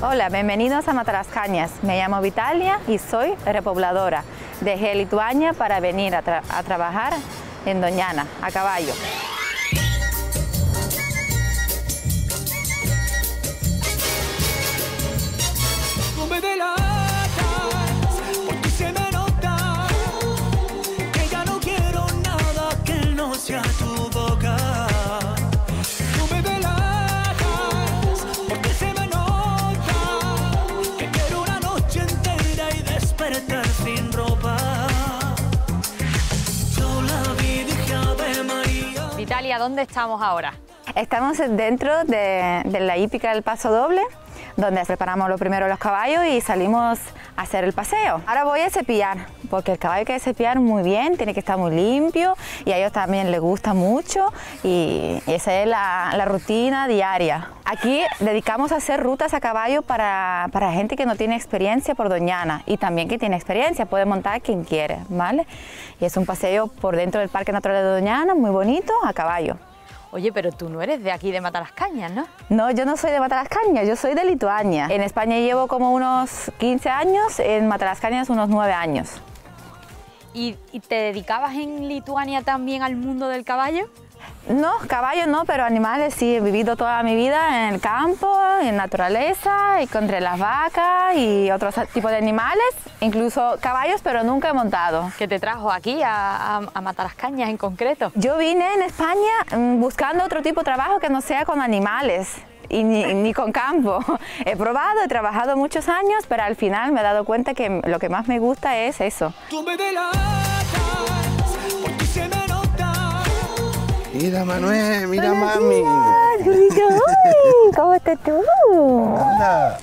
Hola, bienvenidos a Matarascañas. Me llamo Vitalia y soy repobladora. Dejé Lituania para venir a, a trabajar en Doñana, a caballo. ¿Dónde estamos ahora? Estamos dentro de, la hípica del Paso Doble, donde preparamos lo primero los caballos y salimos hacer el paseo. Ahora voy a cepillar, porque el caballo hay que cepillar muy bien, tiene que estar muy limpio y a ellos también les gusta mucho y esa es la, la rutina diaria. Aquí dedicamos a hacer rutas a caballo para, para gente que no tiene experiencia por Doñana y también que tiene experiencia, puede montar quien quiere, ¿vale? Y es un paseo por dentro del Parque Natural de Doñana, muy bonito, a caballo. Oye, pero tú no eres de aquí de Matalascañas, ¿no? No, yo no soy de Matalascañas, yo soy de Lituania. En España llevo como unos 15 años, en Matalascañas unos 9 años. ¿Y, y te dedicabas en Lituania también al mundo del caballo? No, caballos no, pero animales sí. He vivido toda mi vida en el campo, en naturaleza, y contra las vacas y otros tipos de animales, incluso caballos, pero nunca he montado. ¿Qué te trajo aquí a, a, a Matalascañas en concreto? Yo vine en España mm, buscando otro tipo de trabajo que no sea con animales. Y ni, ni con campo. He probado, he trabajado muchos años, pero al final me he dado cuenta que lo que más me gusta es eso. Tú me Mira, Manuel, mira, mami. ¿Cómo estás tú? Anda.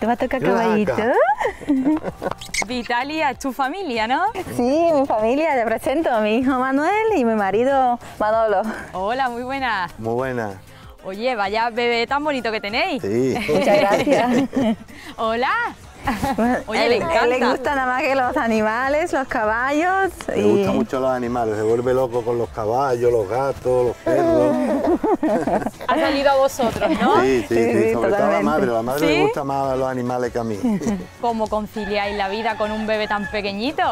¿Te va a tocar caballito? Vitalia, es tu familia, ¿no? Sí, mi familia, te presento a mi hijo Manuel y mi marido Manolo. Hola, muy buena. Muy buena. Oye, vaya bebé tan bonito que tenéis. Sí. Muchas gracias. Hola. Oye, Él- le encanta. le gustan nada más que los animales, los caballos. Le y- gustan mucho los animales, se vuelve loco con los caballos, los gatos, los perros. Ha salido a vosotros, ¿no? Sí, sí, Sí, sí, sí, sobre todo a la madre. A la madre ¿Sí? le gustan más los animales que a mí. ¿Cómo conciliáis la vida con un bebé tan pequeñito?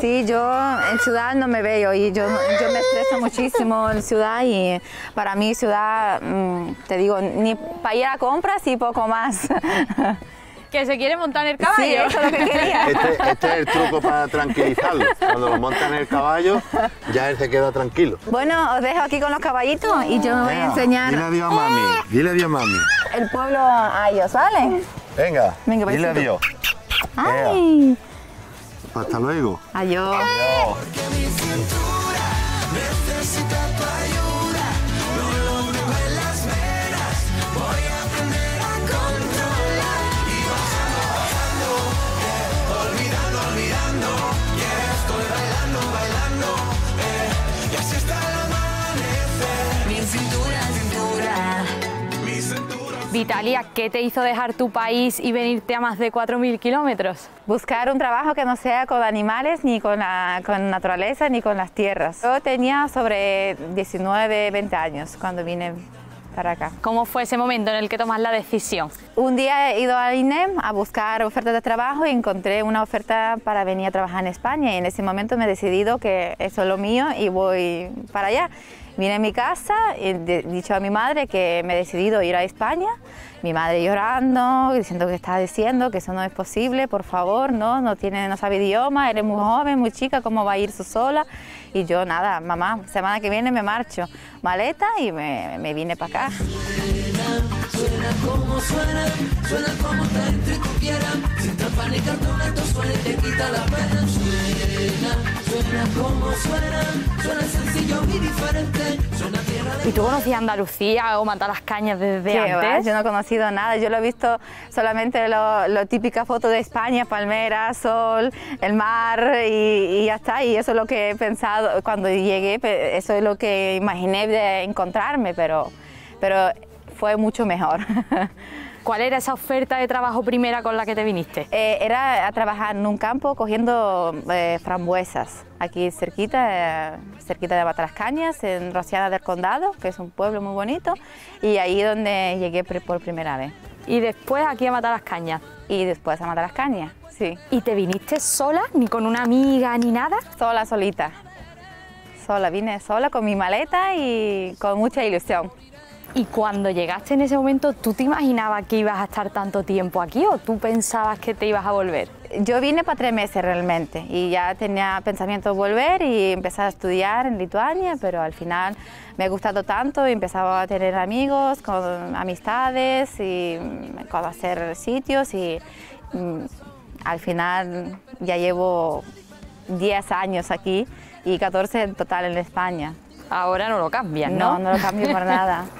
Sí, yo en ciudad no me veo y yo, yo me estreso muchísimo en ciudad y para mí ciudad, mm, te digo, ni para ir a compras y poco más. Que se quiere montar en el Sí, caballo. eso es lo que quería. Este, este es el truco para tranquilizarlo. Cuando lo montan en el caballo, ya él se queda tranquilo. Bueno, os dejo aquí con los caballitos y yo me voy a enseñar Dile adiós a mami. Dile adiós a mami. el pueblo a ellos, ¿vale? Venga, Venga, dile besito. adiós. Ay, Hasta luego. adiós. Vitalia, ¿qué te hizo dejar tu país y venirte a más de 4.000 kilómetros? Buscar un trabajo que no sea con animales, ni con la con naturaleza, ni con las tierras. Yo tenía sobre 19, 20 años cuando vine para acá. ¿Cómo fue ese momento en el que tomas la decisión? Un día he ido al INEM a buscar ofertas de trabajo y encontré una oferta para venir a trabajar en España y en ese momento me he decidido que eso es lo mío y voy para allá. Vine a mi casa y he dicho a mi madre que me he decidido ir a España. Mi madre llorando, diciendo que está diciendo que eso no es posible, por favor, no, no tiene, no sabe idioma, eres muy joven, muy chica, ¿cómo va a ir sola? Y yo nada, mamá, semana que viene me marcho, maleta y me, me vine para acá. ¿Y tú conocías Andalucía o Matalascañas desde Qué va, antes? Yo no he conocido nada, yo lo he visto solamente lo, lo típica foto de España, palmeras, sol, el mar y, y ya está. Y eso es lo que he pensado. Cuando llegué, eso es lo que imaginé de encontrarme, pero, pero fue mucho mejor. ¿Cuál era esa oferta de trabajo primera con la que te viniste? Eh, era a trabajar en un campo cogiendo eh, frambuesas, aquí cerquita, eh, cerquita de Batarascañas, en Rociana del Condado, que es un pueblo muy bonito, y ahí donde llegué por primera vez. Y después aquí a matar las cañas. Y después a matar las cañas, sí. ¿Y te viniste sola, ni con una amiga, ni nada? Sola, solita. Sola, vine sola con mi maleta y con mucha ilusión. Y cuando llegaste en ese momento, ¿tú te imaginabas que ibas a estar tanto tiempo aquí o tú pensabas que te ibas a volver? Yo vine para tres meses realmente y ya tenía pensamiento de volver y empezar a estudiar en Lituania, pero al final me ha gustado tanto y empezaba a tener amigos, con amistades y conocer sitios y mm, al final ya llevo 10 años aquí y 14 en total en España. Ahora no lo cambias, No, ¿no? no lo cambio por nada.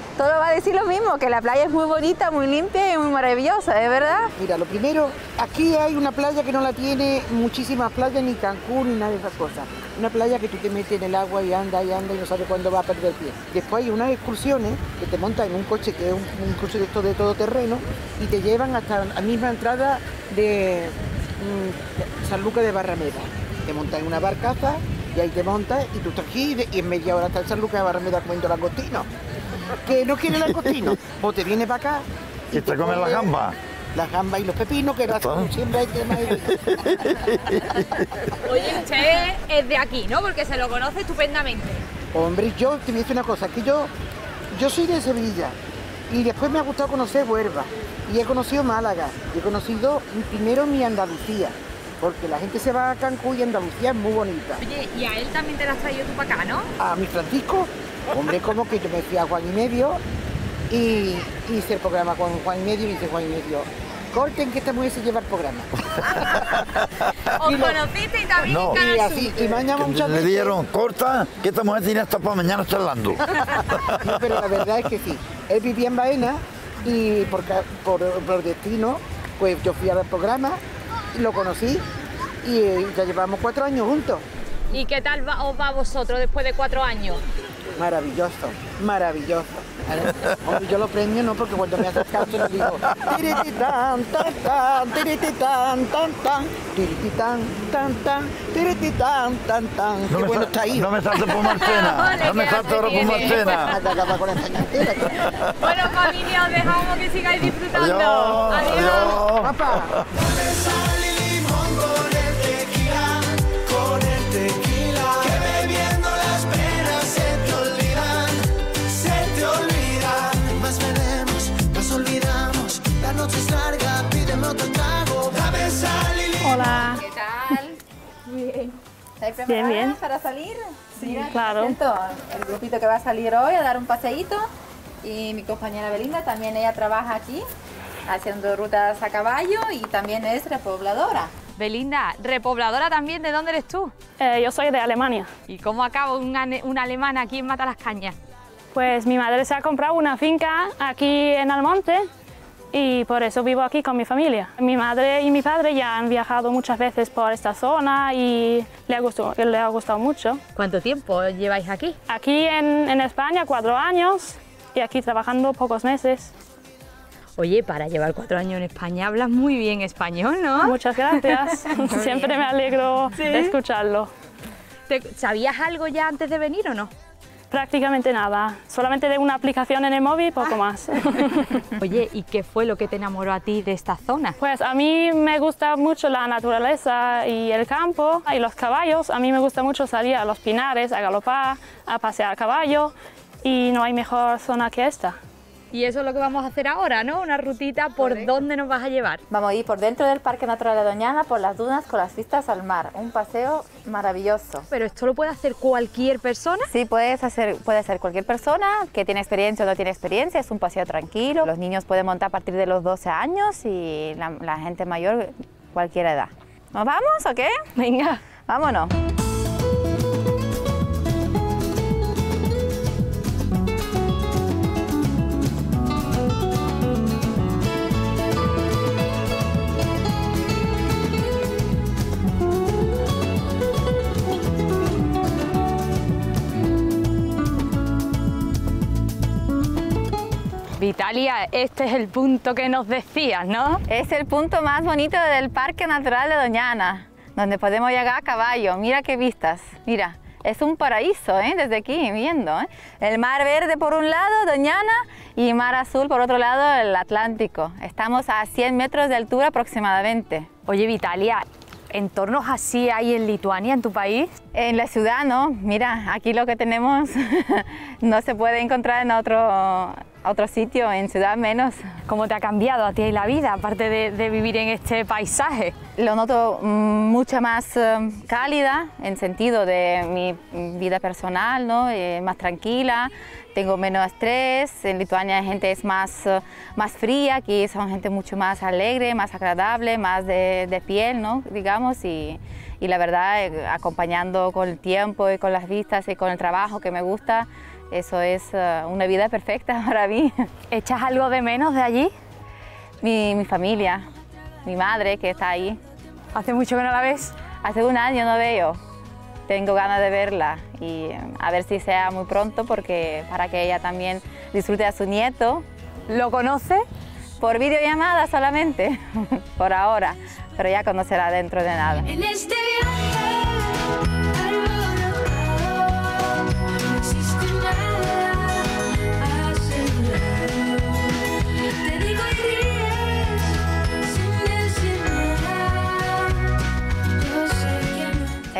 todo va a decir lo mismo, que la playa es muy bonita, muy limpia y muy maravillosa, ¿es verdad? Mira, lo primero, aquí hay una playa que no la tiene muchísimas playas, ni Cancún, ni nada de esas cosas. Una playa que tú te metes en el agua y anda y anda y no sabes cuándo va a perder el pie. Después hay unas excursiones que te montan en un coche que es un, coche de esto de todo terreno y te llevan hasta la misma entrada de mm, San Lucas de Barrameda. Te montas en una barcaza y ahí te montas y tú estás aquí y en media hora está en San Lucas de Barrameda comiendo langostino. Que no quiere langostino, o te viene para acá ¿Y te comes la comes gamba? las gambas y los pepinos, que está. como siempre hay que más. Oye, usted es de aquí, ¿no? Porque se lo conoce estupendamente. Hombre, yo te voy a decir una cosa, que yo, yo soy de Sevilla y después me ha gustado conocer Huelva y he conocido Málaga y he conocido primero mi Andalucía, porque la gente se va a Cancún y Andalucía es muy bonita. Oye, y a él también te lo has traído tú para acá, ¿no? A mi Francisco, hombre, como que yo me fui a Juan y Medio y hice el programa con Juan y Medio y dice Juan y Medio, corten que esta mujer se lleva el programa. Os conociste y también No. Y así, y Que muchas le dieron corta, que esta mujer tiene hasta para mañana charlando. No, pero la verdad es que sí. Él vivía en Baena y por, por, por destino, pues yo fui al programa, lo conocí y eh, ya llevamos cuatro años juntos. ¿Y qué tal va- os va a vosotros después de cuatro años? Maravilloso, maravilloso. Hombre, yo lo premio no porque cuando me hace caso le digo tirititán, tan, tan, tirititán, tan, tan, tirititán, tan, tan, tirititán, tan, tan. Qué bueno está ahí. no me salte por Marcena. No me salte ahora por. Marcena. Bueno, familia, os dejamos que sigáis disfrutando. Adiós. Adiós. Papá. Hola, ¿Qué tal? Bien. ¿Estáis Bien, preparadas bien. para salir? Sí, claro. El grupito que va a salir hoy a dar un paseíto y mi compañera Belinda también ella trabaja aquí haciendo rutas a caballo y también es repobladora. Belinda, repobladora también, ¿de dónde eres tú? Eh, yo soy de Alemania. ¿Y cómo acaba una, una alemana aquí en Mata las Cañas? Pues mi madre se ha comprado una finca aquí en Almonte y por eso vivo aquí con mi familia. Mi madre y mi padre ya han viajado muchas veces por esta zona y le ha gustado, le ha gustado mucho. ¿Cuánto tiempo lleváis aquí? Aquí en, en España cuatro años y aquí trabajando pocos meses. Oye, para llevar cuatro años en España hablas muy bien español, ¿no? Muchas gracias. Siempre me alegro de escucharlo. ¿Te- ¿Sabías algo ya antes de venir o no? Prácticamente nada, solamente de una aplicación en el móvil, poco más. Oye, ¿y qué fue lo que te enamoró a ti de esta zona? Pues a mí me gusta mucho la naturaleza y el campo y los caballos. A mí me gusta mucho salir a los pinares, a galopar, a pasear a caballo y no hay mejor zona que esta. Y eso es lo que vamos a hacer ahora, ¿no? Una rutita por dónde nos vas a llevar. Vamos a ir por dentro del Parque Natural de Doñana, por las dunas con las vistas al mar. Un paseo maravilloso. Pero esto lo puede hacer cualquier persona. Sí, puedes hacer, puede ser cualquier persona que tiene experiencia o no tiene experiencia, es un paseo tranquilo. Los niños pueden montar a partir de los 12 años y la, la gente mayor cualquier edad. ¿Nos vamos o qué? Venga. Vámonos. Vitalia, este es el punto que nos decías, ¿no? Es el punto más bonito del Parque Natural de Doñana, donde podemos llegar a caballo. Mira qué vistas, mira. Es un paraíso, ¿eh? desde aquí viendo. ¿eh? El mar verde por un lado, Doñana, y mar azul por otro lado, el Atlántico. Estamos a 100 metros de altura aproximadamente. Oye, Vitalia, ¿entornos así hay en Lituania, en tu país? En la ciudad, ¿no? Mira, aquí lo que tenemos no se puede encontrar en otro, otro sitio, en ciudad menos. ¿Cómo te ha cambiado a ti la vida, aparte de, de vivir en este paisaje? Lo noto mm, mucha más eh, cálida en sentido de mi vida personal, ¿no? Eh, más tranquila, tengo menos estrés. En Lituania la gente es más, eh, más fría, aquí son gente mucho más alegre, más agradable, más de, de piel, ¿no? digamos. Y, y la verdad, eh, acompañando con el tiempo y con las vistas y con el trabajo que me gusta, eso es eh, una vida perfecta para mí. ¿Echas algo de menos de allí? Mi, mi familia, mi madre que está ahí. ¿Hace mucho que no la ves? Hace un año no veo. Tengo ganas de verla y eh, a ver si sea muy pronto porque para que ella también disfrute a su nieto ¿Lo conoce? por videollamada solamente, por ahora, pero ya conocerá dentro de nada. En este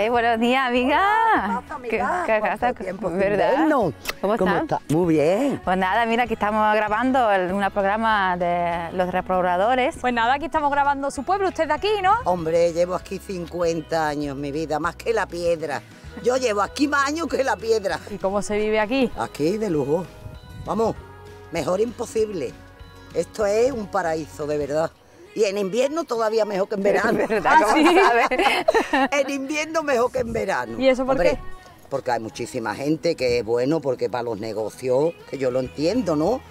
Hey, buenos días, amiga. ¿Qué, qué casa? ¿Verdad? ¿Cómo, ¿Cómo estás? está? Muy bien. Pues nada, mira, aquí estamos grabando un programa de los reprogradores. Pues nada, aquí estamos grabando su pueblo, usted de aquí, ¿no? Hombre, llevo aquí 50 años, mi vida, más que la piedra. Yo llevo aquí más años que la piedra. ¿Y cómo se vive aquí? Aquí de lujo. Vamos, mejor imposible. Esto es un paraíso, de verdad. Y en invierno todavía mejor que en verano. ¿Verdad? ¿Cómo sabes? en invierno mejor que en verano. ¿Y eso por Hombre, qué? Porque hay muchísima gente que es bueno, porque para los negocios, que yo lo entiendo, ¿no?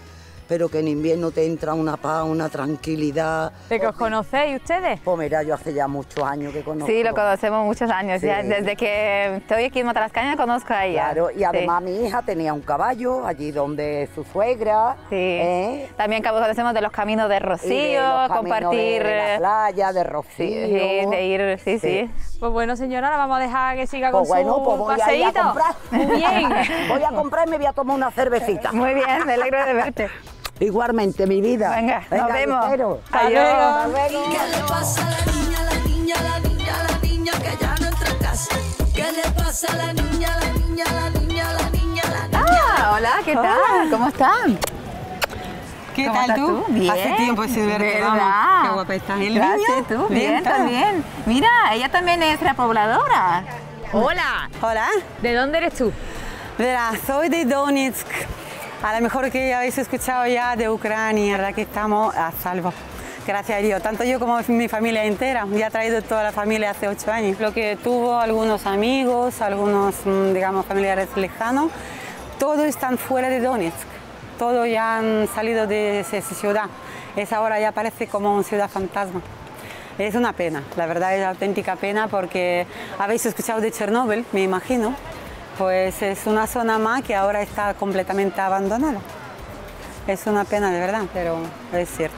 Pero que en invierno te entra una paz, una tranquilidad. ¿De que os conocéis ustedes? Pues mira, yo hace ya muchos años que conozco. Sí, lo conocemos muchos años. ya desde que estoy aquí en Matalascaña conozco a ella. Claro, y Sí. además mi hija tenía un caballo allí donde su suegra. Sí. ¿eh? También conocemos de los caminos de Y Rocío, de los compartir. de, de la playa, de Rocío. sí, de ir, sí, sí. Pues bueno, señora, la vamos a dejar que siga Pues con bueno, su pues voy a ir a paseíto. comprar. Muy bien. voy a comprar y me voy a tomar una cervecita. Muy bien, me alegro de verte. Igualmente, mi vida. Venga, nos vemos. Lucero. Adiós. Luego. ¿Qué le pasa a la niña, la niña, la niña, la niña que ya no entra a casa? ¿Qué le pasa a la niña, la niña, la niña, la niña, la niña? Ah, hola, ¿qué tal? ¿Cómo están? ¿Qué ¿Cómo tal tú? tú? Bien. Hace tiempo sin verte, vamos. Qué guapa estás. ¿El Gracias, niño? tú. Bien, también. Mira, ella también es repobladora. Hola. Hola. ¿De dónde eres tú? Verás, soy de Donetsk. A lo mejor que habéis escuchado ya de Ucrania, ¿verdad? Que estamos a salvo. Gracias a Dios. Tanto yo como mi familia entera. Ya he traído toda la familia hace ocho años. Lo que tuvo algunos amigos, algunos, mm, digamos, familiares lejanos, todos están fuera de Donetsk. Todos ya han salido de esa esa ciudad. Es ahora ya parece como una ciudad fantasma. Es una pena, la verdad es auténtica pena porque habéis escuchado de Chernóbil, me imagino. Pues es una zona más que ahora está completamente abandonada. Es una pena de verdad, pero es cierto.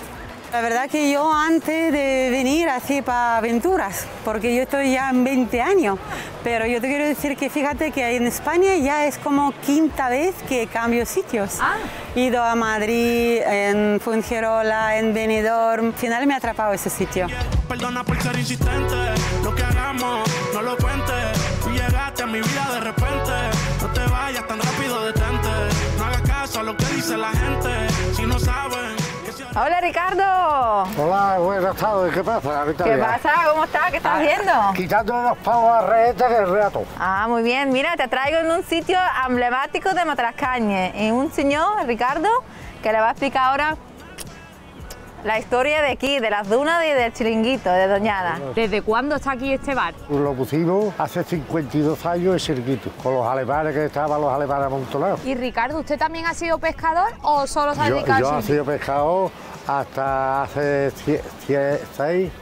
La verdad que yo antes de venir así para aventuras, porque yo estoy ya en 20 años, pero yo te quiero decir que fíjate que en España ya es como quinta vez que cambio sitios. He ido a Madrid, en Fuengirola, en Benidorm. Al final me ha atrapado ese sitio. Perdona por ser insistente, lo que hagamos no lo cuentes. Llegaste a mi vida de repente, no te vayas tan rápido, detente. No hagas caso a lo que dice la gente, si no saben si Hola, Ricardo. Hola, buenas tardes, ¿qué pasa? ¿Qué pasa? ¿Cómo estás? ¿Qué estás haciendo? Quitando los pavos a reta que el rato. Ah, muy bien. Mira, te traigo en un sitio emblemático de Matrascañe. Y un señor, Ricardo, que le va a explicar ahora la historia de aquí, de las dunas y del chiringuito de Doñana. ¿Desde cuándo está aquí este bar? Lo pusimos hace 52 años en Circuito, con los alemanes que estaban los alemanes amontonados. Y Ricardo, ¿usted también ha sido pescador o solo se ha Yo, dedicado yo al he sido pescado hasta hace cie- cie- seis,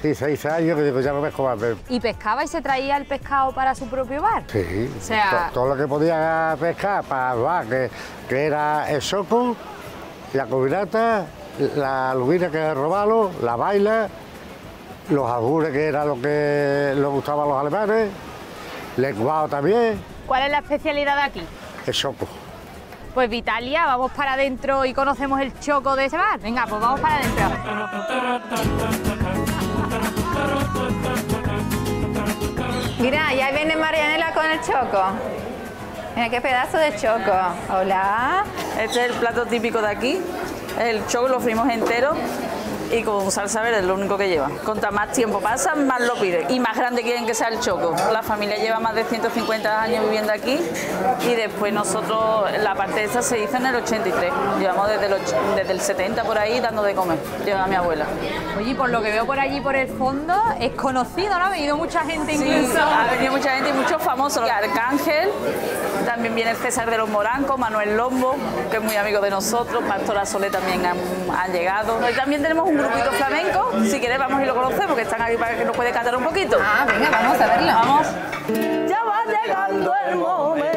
sí, seis años que digo, ya no pesco más. pero- ¿Y pescaba y se traía el pescado para su propio bar? Sí, O sea- to- todo lo que podía pescar para el bar, que, que era el soco La combinata, la lubina que es robalo, la baila, los ajures que era lo que les gustaba a los alemanes, lenguado también, ¿Cuál es la especialidad de aquí? el choco. Pues Vitalia, vamos para adentro y conocemos el choco de ese bar. Venga, pues vamos para adentro. Mira, ya viene Marianela con el choco. Mira qué pedazo de choco. Hola. Este es el plato típico de aquí. El choco lo frimos entero y con salsa verde es lo único que lleva. Contra más tiempo pasa, más lo piden. Y más grande quieren que sea el choco. La familia lleva más de 150 años viviendo aquí y después nosotros, la parte esta se hizo en el 83. Llevamos desde el, och- desde el 70 por ahí dando de comer. Lleva mi abuela. Oye, por lo que veo por allí, por el fondo, es conocido, ¿no? Ha venido mucha gente Sí, incluso. ha venido mucha gente y muchos famosos. Arcángel, también viene César de los Morancos, Manuel Lombo, que es muy amigo de nosotros, Pastora Solé también han, han llegado. Hoy también tenemos un grupito flamenco, si quieres vamos y lo conocemos, que están aquí para que nos puede cantar un poquito. Ah, venga, vamos a verlo. Vamos. Ya va llegando el momento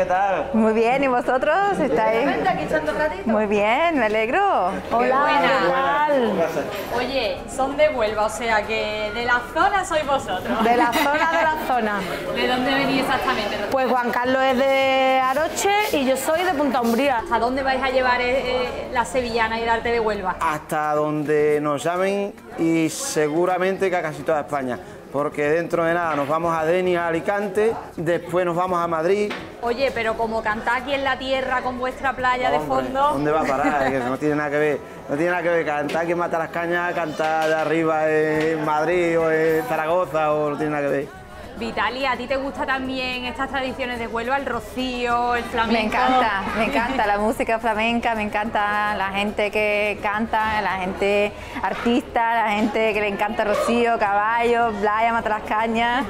¿Qué tal? Muy bien, ¿y vosotros estáis? aquí echando un ratito. Muy bien, me alegro. Hola, ¿qué Oye, son de Huelva, o sea que de la zona sois vosotros. De la zona, de la zona. ¿De dónde venís exactamente? Pues Juan Carlos es de Aroche y yo soy de Punta Umbría. ¿A dónde vais a llevar eh, eh, la sevillana y el arte de Huelva? hasta donde nos llamen y seguramente que a casi toda España. Porque dentro de nada nos vamos a Deni, a Alicante, después nos vamos a Madrid. Oye, pero como cantás aquí en la tierra con vuestra playa de fondo. ¿Dónde va a parar? No tiene nada que ver. No tiene nada que ver cantar que mata las cañas, cantar de arriba en Madrid o en Zaragoza o no tiene nada que ver. Vitalia, ¿a ti te gusta también estas tradiciones de Huelva, el rocío, el flamenco? Me encanta, me encanta la música flamenca, me encanta la gente que canta, la gente artista, la gente que le encanta Rocío, Caballo, Playa, Mata las Cañas.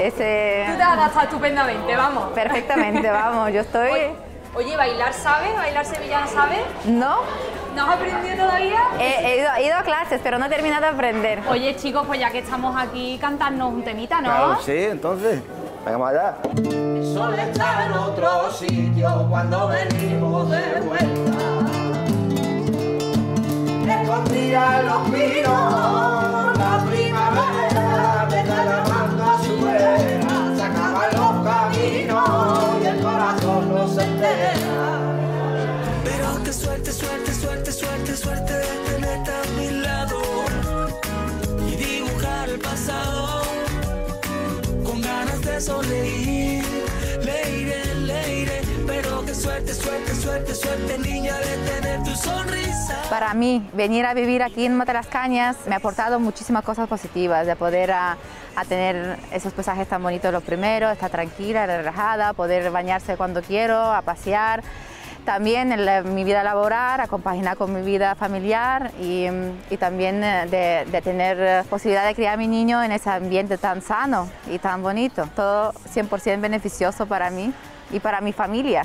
Ese... Tú te adaptas estupendamente, vamos. Perfectamente, vamos, yo estoy... Oye, oye, ¿bailar sabes? ¿Bailar sevillana sabes? ¿No? ¿No has aprendido todavía? He, he ido, he ido a clases, pero no he terminado de aprender. Oye, chicos, pues ya que estamos aquí, cantarnos un temita, ¿no? Claro, sí, entonces, vamos allá. El sol está en otro sitio cuando venimos de vuelta. Escondida en los pinos, la primavera desde la manga su vera. Se acaban los caminos y el corazón no se entera. Suerte, de tenerte a mi lado y dibujar el pasado con ganas de sonreír. Leiré, leiré, pero qué suerte, suerte, suerte, suerte, niña, de tener tu sonrisa. Para mí, venir a vivir aquí en Mata las Cañas me ha aportado muchísimas cosas positivas, de poder a, a tener esos paisajes tan bonitos los primeros, estar tranquila, relajada, poder bañarse cuando quiero, a pasear. También en mi vida laboral, a compaginar con mi vida familiar y, y también eh, de, tener eh, posibilidad de criar a mi niño en ese ambiente tan sano y tan bonito. Todo 100% beneficioso para mí y para mi familia.